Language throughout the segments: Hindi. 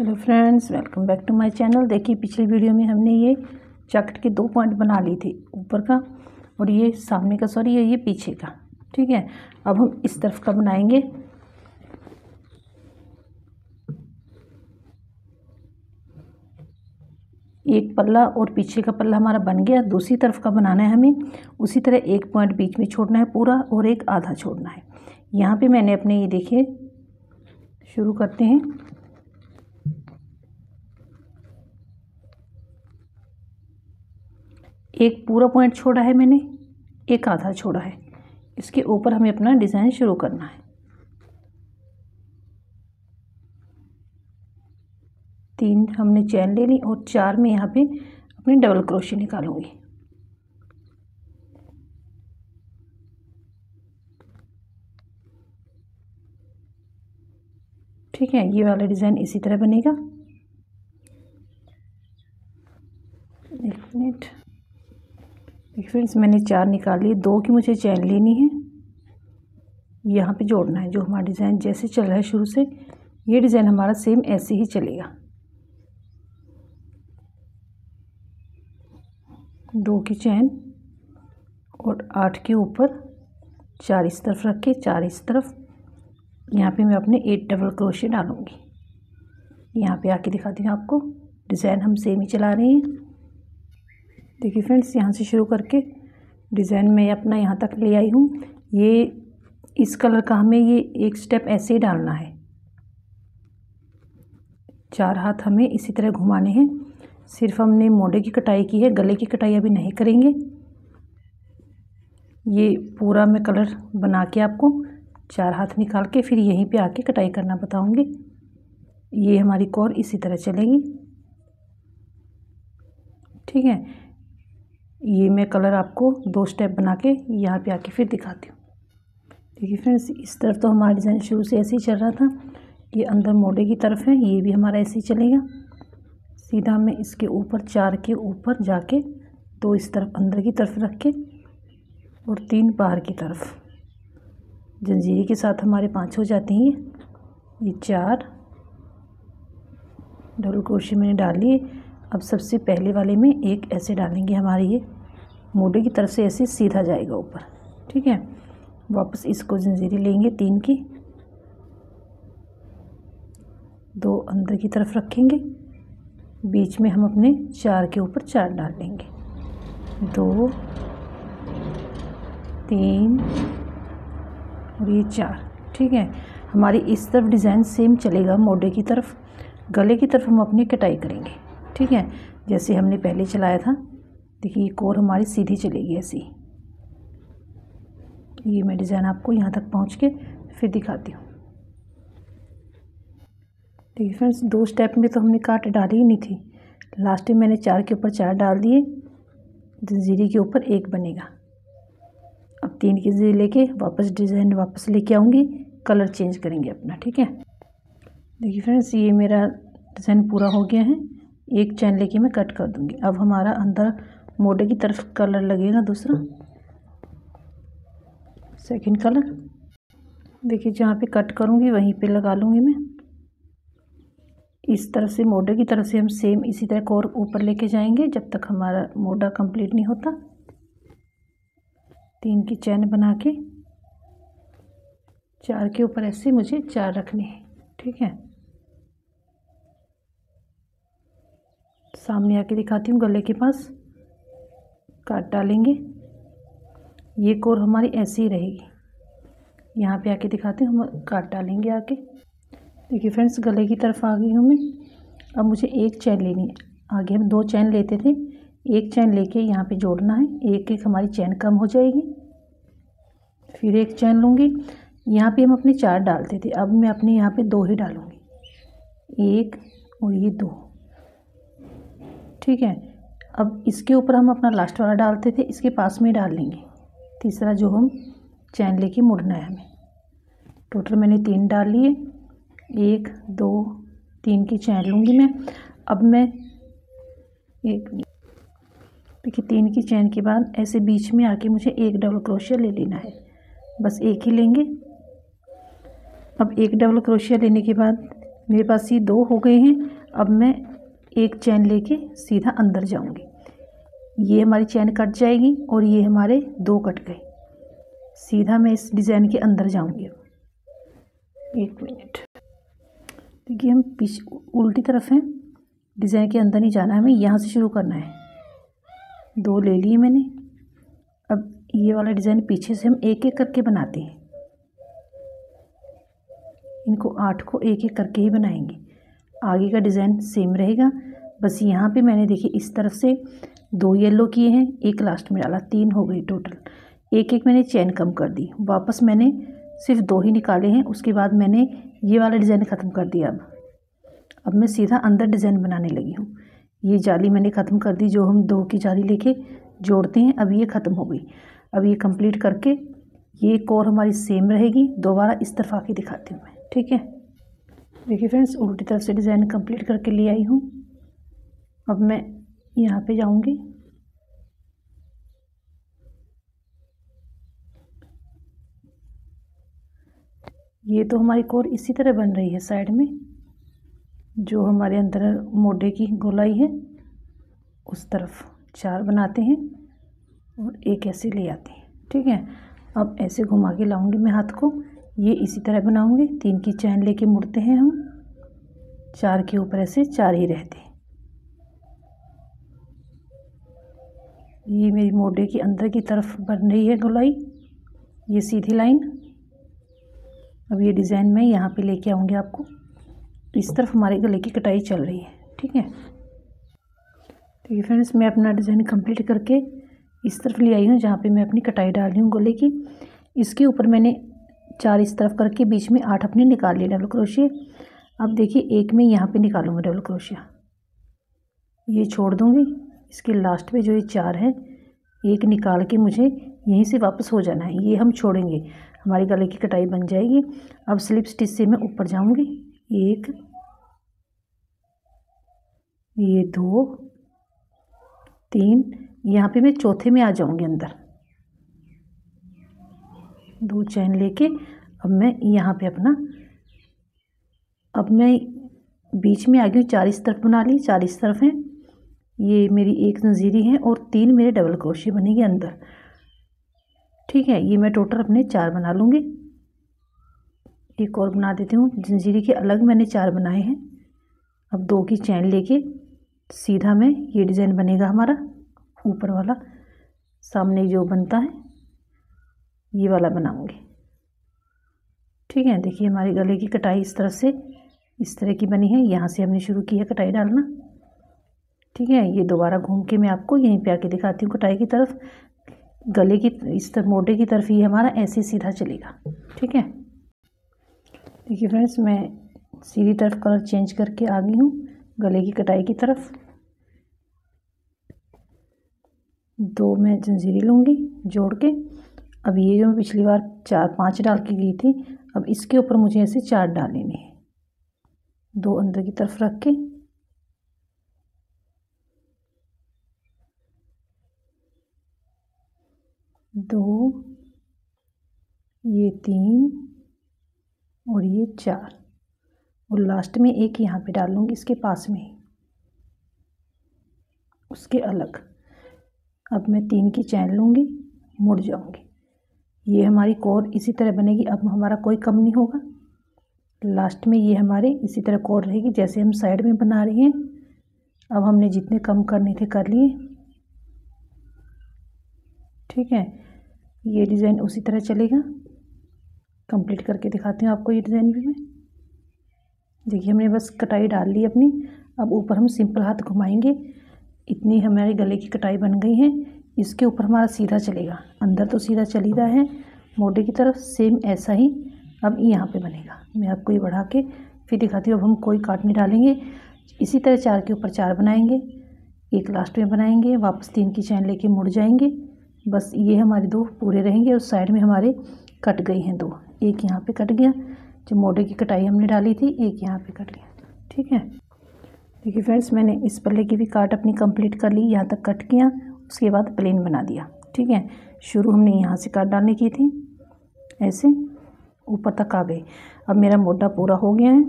Hello friends, welcome back to my channel. देखिए, पिछले वीडियो में हमने ये जैकेट के दो पॉइंट बना ली थी, ऊपर का और ये सामने का, सॉरी ये पीछे का, ठीक है? अब हम इस तरफ़ का बनाएँगे। एक पल्ला और पीछे का पल्ला हमारा बन गया, दूसरी तरफ़ का बनाना है हमें। उसी तरह एक पॉइंट बीच में छोड़ना है पूरा और एक आधा छोड़ना है। यहाँ पे मैंने अपने, ये देखिए, शुरू करते हैं। एक पूरा पॉइंट छोड़ा है मैंने, एक आधा छोड़ा है। इसके ऊपर हमें अपना डिज़ाइन शुरू करना है। तीन हमने चैन ले ली और चार में यहाँ पे अपनी डबल क्रोशी निकालूँगी। ठीक है, ये वाला डिज़ाइन इसी तरह बनेगा एक मिनट फ्रेंड्स, मैंने चार निकाल दो की मुझे चैन लेनी है। यहाँ पे जोड़ना है, जो हमारा डिज़ाइन जैसे चल रहा है शुरू से, ये डिज़ाइन हमारा सेम ऐसे ही चलेगा। दो की चैन और आठ के ऊपर चार इस तरफ़ रख के चार इस तरफ़। यहाँ पे मैं अपने एट डबल क्रोशे डालूँगी। यहाँ पे आके दिखाती हूँ आपको, डिज़ाइन हम सेम ही चला रहे हैं। देखिए फ्रेंड्स, यहाँ से शुरू करके डिज़ाइन में अपना यहाँ तक ले आई हूँ। ये, इस कलर का हमें ये एक स्टेप ऐसे ही डालना है। चार हाथ हमें इसी तरह घुमाने हैं। सिर्फ़ हमने मोड़े की कटाई की है, गले की कटाई अभी नहीं करेंगे। ये पूरा मैं कलर बना के आपको चार हाथ निकाल के फिर यहीं पे आके कटाई करना बताऊँगी। ये हमारी कौर इसी तरह चलेगी। ठीक है? ये मैं कलर आपको दो स्टेप बना के यहाँ पे आके फिर दिखाती हूँ। देखिए फ्रेंड्स इस तरफ़ तो हमारा डिज़ाइन शुरू से ऐसे ही चल रहा था। ये अंदर मोड़े की तरफ़ है, ये भी हमारा ऐसे ही चलेगा। सीधा मैं इसके ऊपर, चार के ऊपर जाके दो इस तरफ़ अंदर की तरफ़ रख के और तीन बाहर की तरफ़। जंजीरी के साथ हमारे पाँच हो जाती हैं ये। चार, डबल क्रोशे मैंने डाली अब सबसे पहले वाले में एक ऐसे डालेंगे हमारे ये। मोढ़े की तरफ़ से ऐसे सीधा जाएगा ऊपर। ठीक है? वापस इसको जंजीरी लेंगे तीन की। दो अंदर की तरफ़ रखेंगे। बीच में हम अपने चार के ऊपर चार डाल लेंगे दो, तीन और ये चार। ठीक है? हमारी इस तरफ़ डिज़ाइन सेम चलेगा मोडे की तरफ़। गले की तरफ़ हम अपनी कटाई करेंगे। ठीक है? जैसे हमने पहले चलाया था। देखिए, ये कोर हमारी सीधी चलेगी ऐसी ये मैं डिज़ाइन आपको यहाँ तक पहुँच के फिर दिखाती हूँ। देखिए फ्रेंड्स, दो स्टेप में तो हमने काट डाली ही नहीं थी। लास्ट में मैंने चार के ऊपर चार डाल दिए। जंजीरी के ऊपर एक बनेगा। अब तीन की जंजीर लेके वापस डिज़ाइन वापस लेके आऊँगी। कलर चेंज करेंगे अपना, ठीक है? देखिए फ्रेंड्स, ये मेरा डिज़ाइन पूरा हो गया है। एक चैन लेके मैं कट कर दूँगी। अब हमारा अंदर मोड़े की तरफ़ कलर लगेगा दूसरा। सेकंड कलर देखिए, जहाँ पे कट करूँगी, वहीं पे लगा लूँगी मैं। इस तरफ़ से मोढ़े की तरफ़ से हम सेम इसी तरह कोर ऊपर लेके जाएँगे, जब तक हमारा मोढ़ा कंप्लीट नहीं होता। तीन की चैन बना के, चार के ऊपर ऐसे मुझे चार रखने हैं। ठीक है? सामने आके दिखाती हूँ, गले के पास। काट डालेंगे। ये कोर हमारी ऐसी ही रहेगी। यहाँ पे आके दिखाती हूँ, हम काट डालेंगे आके। देखिए फ्रेंड्स, गले की तरफ़ आ गई हूँ मैं। अब मुझे एक चैन लेनी है। आगे हम दो चैन लेते थे। एक चैन लेके यहाँ पे जोड़ना है। एक एक हमारी चैन कम हो जाएगी। फिर एक चैन लूँगी। यहाँ पे हम अपने चार डालते थे। अब मैं अपने यहाँ पे दो ही डालूँगी। एक और ये दो। ठीक है? अब इसके ऊपर हम अपना लास्ट वाला डालते थे, इसके पास में डाल लेंगे। तीसरा जो हम चैन लेके मुड़ना है हमें। टोटल मैंने तीन डाल लिए। एक, दो, तीन की चैन लूँगी मैं। अब मैं एक देखिए, तीन की चैन के बाद ऐसे बीच में आके मुझे एक डबल क्रोशिया ले लेना है। बस एक ही लेंगे। अब एक डबल क्रोशिया लेने के बाद मेरे पास ये दो हो गए हैं। अब मैं एक चैन लेके सीधा अंदर जाऊँगी। ये हमारी चैन कट जाएगी और ये हमारे दो कट गए। सीधा मैं इस डिज़ाइन के अंदर जाऊँगी एक मिनट। देखिए, हम पीछे उल्टी तरफ़ हैं। डिज़ाइन के अंदर नहीं जाना है, हमें यहाँ से शुरू करना है। दो ले लिए मैंने। अब ये वाला डिज़ाइन पीछे से हम एक एक करके बनाते हैं। इनको आठ को एक एक करके ही बनाएँगे। आगे का डिज़ाइन सेम रहेगा। बस यहाँ पे मैंने देखिए इस तरफ़ से दो येलो किए हैं, एक लास्ट में डाला, तीन हो गई टोटल। एक एक मैंने चैन कम कर दी। वापस मैंने सिर्फ़ दो ही निकाले हैं, उसके बाद मैंने ये वाला डिज़ाइन ख़त्म कर दिया अब। अब मैं सीधा अंदर डिज़ाइन बनाने लगी हूँ। ये जाली मैंने ख़त्म कर दी, जो हम दो की जाली लेके जोड़ते हैं, अब ये ख़त्म हो गई। अब ये कंप्लीट करके ये कोर हमारी सेम रहेगी। दोबारा इस तरफ़ आके दिखाती हूँ मैं, ठीक है? देखिए फ्रेंड्स उल्टी तरफ़ से डिज़ाइन कंप्लीट करके ले आई हूँ। अब मैं यहाँ पे जाऊँगी। ये तो हमारी कोर इसी तरह बन रही है साइड में, जो हमारे अंदर मोडे की गोलाई है। उस तरफ़ चार बनाते हैं और एक ऐसे ले आते हैं। ठीक है? अब ऐसे घुमा के लाऊँगी मैं हाथ को। ये इसी तरह बनाऊँगी। तीन की चैन लेके मुड़ते हैं हम। चार के ऊपर ऐसे चार ही रहते हैं। ये मेरी मोडे की अंदर की तरफ़ बन रही है गोलाई ये सीधी लाइन। अब ये डिज़ाइन मैं यहाँ पे लेके आऊँगी आपको। इस तरफ़ हमारे गले की कटाई चल रही है, ठीक है? तो ये फ्रेंड्स, मैं अपना डिज़ाइन कंप्लीट करके इस तरफ़ ले आई हूँ, जहाँ पे मैं अपनी कटाई डाल रही हूँ गले की। इसके ऊपर मैंने चार इस तरफ़ करके बीच में आठ अपने निकाल लिए डबल क्रोशिया। अब देखिए, एक में यहाँ पे निकालूँगा डबल क्रोशिया। ये छोड़ दूँगी। इसके लास्ट में जो ये चार है, एक निकाल के मुझे यहीं से वापस हो जाना है। ये हम छोड़ेंगे। हमारी गले की कटाई बन जाएगी। अब स्लिप स्टिच से मैं ऊपर जाऊँगी। एक, ये दो, तीन, यहाँ पे मैं चौथे में आ जाऊँगी अंदर। दो चैन लेके अब मैं यहाँ पे अपना, अब मैं बीच में आ गई चार इस तरफ़ बना ली चार इस तरफ़ हैं। ये मेरी एक जंजीरी है और तीन मेरे डबल क्रोशे बनेंगे अंदर। ठीक है, ये मैं टोटल अपने चार बना लूँगी। एक और बना देती हूँ जंजीरी के अलग मैंने चार बनाए हैं। अब दो की चैन लेके सीधा मैं, ये डिज़ाइन बनेगा हमारा, ऊपर वाला, सामने जो बनता है। ये वाला बनाऊँगी। ठीक है, देखिए हमारी गले की कटाई इस तरह से, इस तरह की बनी है। यहाँ से हमने शुरू किया कटाई डालना। ठीक है, ये दोबारा घूम के मैं आपको यहीं पे आके दिखाती हूँ कटाई की तरफ़। गले की, इस तरफ़, मोटे की तरफ़ ये हमारा ऐसे सीधा चलेगा। ठीक है? देखिए फ्रेंड्स, मैं सीधी तरफ़ कलर चेंज करके आ गई हूँ गले की कटाई की तरफ़। दो मैं जंजीरी लूँगी जोड़ के। अब ये जो मैं पिछली बार चार, पाँच डाल के गई थी, अब इसके ऊपर मुझे ऐसे चार डाल लेने हैं। दो अंदर की तरफ़ रख के। दो, ये तीन और ये चार। और लास्ट में एक यहाँ पे डाल लूँगी, इसके पास में। ही उसके अलग। अब मैं तीन की चैन लूँगी, मुड़ जाऊँगी। ये हमारी कोर इसी तरह बनेगी। अब हमारा कोई कम नहीं होगा। लास्ट में ये हमारे इसी तरह कोर रहेगी जैसे हम साइड में बना रहे हैं। अब हमने जितने कम करने थे कर लिए। ठीक है, ये डिज़ाइन उसी तरह चलेगा। कंप्लीट करके दिखाती हूँ आपको ये डिज़ाइन भी मैं। देखिए, हमने बस कटाई डाल ली अपनी। अब ऊपर हम सिंपल हाथ घुमाएँगे। इतनी हमारे गले की कटाई बन गई है। इसके ऊपर हमारा सीधा चलेगा। अंदर तो सीधा चल ही रहा है, मोटे की तरफ़ सेम ऐसा ही अब यहाँ पे बनेगा। मैं आपको ये बढ़ा के फिर दिखाती हूँ। अब हम कोई काट नहीं डालेंगे। इसी तरह चार के ऊपर चार बनाएँगे। एक लास्ट में बनाएँगे। वापस तीन की चैन लेके मुड़ जाएँगे। बस ये हमारे दो पूरे रहेंगे और साइड में हमारे कट गई हैं दो। एक यहाँ पे कट गया, जो मोटे की कटाई हमने डाली थी, एक यहाँ पे कट गया। ठीक है? देखिए फ्रेंड्स मैंने इस पल्ले की भी काट अपनी कंप्लीट कर ली, यहाँ तक कट किया। उसके बाद प्लेन बना दिया। ठीक है? शुरू हमने यहाँ से काट डालने की थी। ऐसे ऊपर तक आ गए अब मेरा मोटा पूरा हो गया है।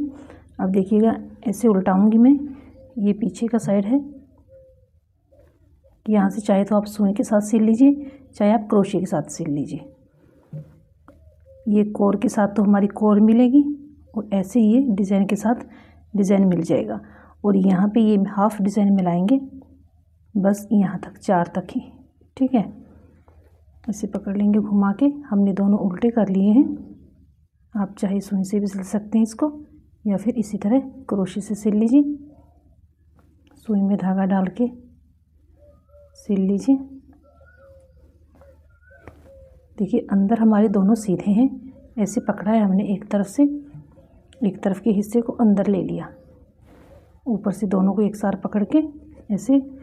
अब देखिएगा, ऐसे उल्टाऊँगी मैं। ये पीछे का साइड है। कि यहाँ से चाहे तो आप सुई के साथ सिल लीजिए, चाहे आप क्रोशे के साथ सिल लीजिए। ये कोर के साथ तो हमारी कोर मिलेगी और ऐसे ये डिज़ाइन के साथ डिज़ाइन मिल जाएगा। और यहाँ पे ये हाफ़ डिज़ाइन मिलाएँगे। बस यहाँ तक, चार तक ही, ठीक है? ऐसे पकड़ लेंगे घुमा के। हमने दोनों उल्टे कर लिए हैं। आप चाहे सुई से भी सिल सकते हैं इसको, या फिर इसी तरह क्रोशे से सिल लीजिए। सुई में धागा डाल के सिल लीजिए। देखिए, अंदर हमारे दोनों सीधे हैं। ऐसे पकड़ा है हमने एक तरफ़ से, एक तरफ़ के हिस्से को अंदर ले लिया। ऊपर से दोनों को एक साथ पकड़ के ऐसे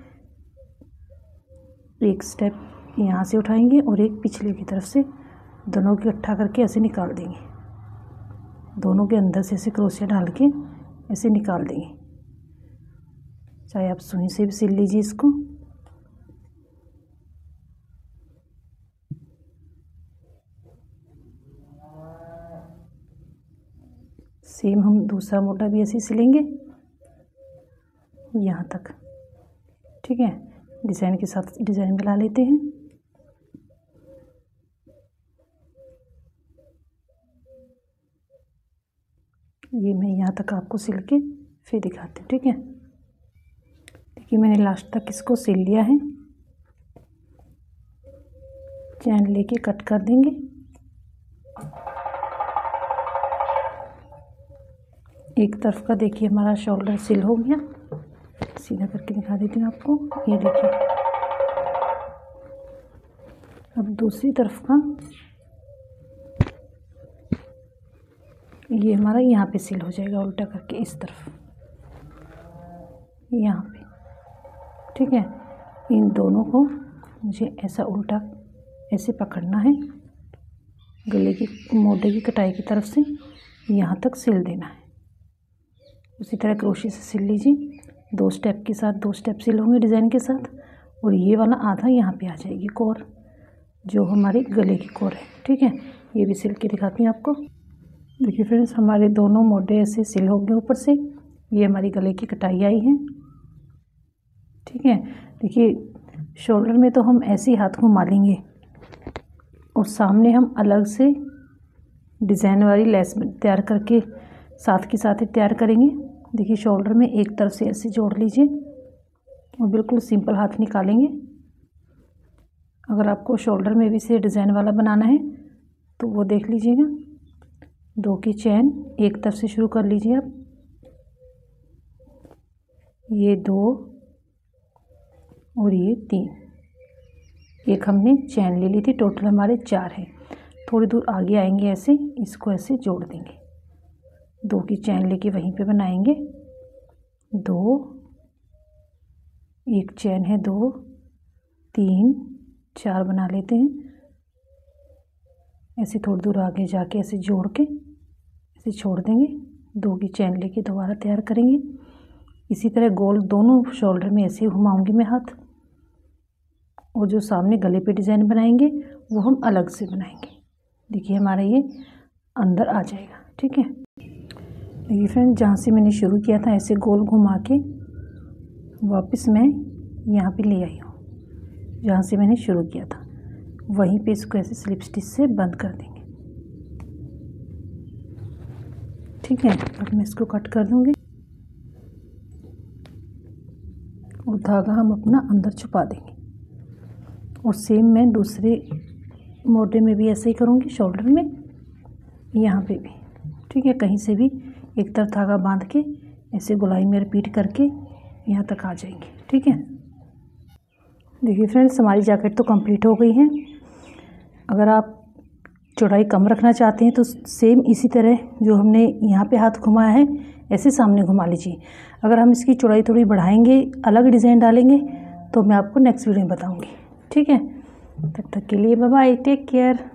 एक स्टेप यहाँ से उठाएँगे और एक पिछले की तरफ़ से दोनों को इकट्ठा करके ऐसे निकाल देंगे। दोनों के अंदर से ऐसे क्रोशिया डाल के ऐसे निकाल देंगे। चाहे आप सुई से भी सिल लीजिए इसको। सेम हम दूसरा मोटा भी ऐसे सिलेंगे। यहाँ तक। ठीक है? डिज़ाइन के साथ डिज़ाइन मिला लेते हैं। ये मैं यहाँ तक आपको सिल के फिर दिखाती हूँ, ठीक है? देखिए, मैंने लास्ट तक इसको सिल लिया है। चैन लेके कट कर देंगे। एक तरफ़ का देखिए, हमारा शोल्डर सिल हो गया। सीधा करके दिखा देती हूँ आपको। ये देखिए। अब दूसरी तरफ़ का, ये हमारा यहाँ पे सील हो जाएगा, उल्टा करके इस तरफ़। यहाँ पे। ठीक है? इन दोनों को मुझे ऐसा उल्टा, ऐसे पकड़ना है। गले की, मोटे की कटाई की तरफ़ से यहाँ तक सिल देना है। उसी तरह क्रोशी से सिल लीजिए। दो स्टेप के साथ, दो स्टेप सिल होंगे डिज़ाइन के साथ और ये वाला आधा यहाँ पे आ जाएगी कोर जो हमारे गले की कोर है, ठीक है? ये भी सिल के दिखाती हूँ आपको। देखिए फ्रेंड्स हमारे दोनों मोटे ऐसे सिल हो गए ऊपर से। ये हमारी गले की कटाई आई है, ठीक है? देखिए शोल्डर में तो हम ऐसे ही हाथ घुमा लेंगे और सामने हम अलग से डिज़ाइन वाली लेस तैयार करके साथ के साथ ही तैयार करेंगे। देखिए शोल्डर में एक तरफ़ से ऐसे जोड़ लीजिए और बिल्कुल सिंपल हाथ निकालेंगे। अगर आपको शोल्डर में भी से डिज़ाइन वाला बनाना है तो वो देख लीजिएगा। दो की चैन, एक तरफ़ से शुरू कर लीजिए आप। ये दो और ये तीन। एक हमने चैन ले ली थी टोटल हमारे चार हैं। थोड़ी दूर आगे आएँगे ऐसे, इसको ऐसे जोड़ देंगे। दो की चैन लेके वहीं पे बनाएँगे। दो। एक चैन है दो। तीन। चार बना लेते हैं। ऐसे थोड़ी दूर आगे जाके ऐसे जोड़ के ऐसे छोड़ देंगे। दो की चैन लेके दोबारा तैयार करेंगे। इसी तरह गोल दोनों शोल्डर में ऐसे घुमाऊँगी मैं हाथ। और जो सामने गले पे डिज़ाइन बनाएँगे, वो हम अलग से बनाएँगे। देखिए हमारा ये अंदर आ जाएगा। ठीक है? देखिए फ्रेंड, जहाँ से मैंने शुरू किया था ऐसे गोल घुमा के, वापस मैं यहाँ पे ले आई हूँ, जहाँ से मैंने शुरू किया था। वहीं पे इसको ऐसे स्लिप स्टिच से बंद कर देंगे। ठीक है, अब मैं इसको कट कर दूँगी। और धागा हम अपना अंदर छुपा देंगे। और सेम मैं दूसरे मोटे में भी ऐसे ही करूँगी, शोल्डर में, यहाँ पे भी। ठीक है, कहीं से भी एक तरफ़ धागा बाँध के, ऐसे गोलाई में रिपीट करके यहाँ तक आ जाएँगे, ठीक है? देखिए फ्रेंड्स, हमारी जैकेट तो कंप्लीट हो गई है। अगर आप चौड़ाई कम रखना चाहते हैं तो सेम इसी तरह जो हमने यहाँ पे हाथ घुमाया है, ऐसे सामने घुमा लीजिए। अगर हम इसकी चौड़ाई थोड़ी बढ़ाएँगे, अलग डिज़ाइन डालेंगे तो मैं आपको नेक्स्ट वीडियो में बताऊँगी, ठीक है? तब तक के लिए बाय टेक केयर।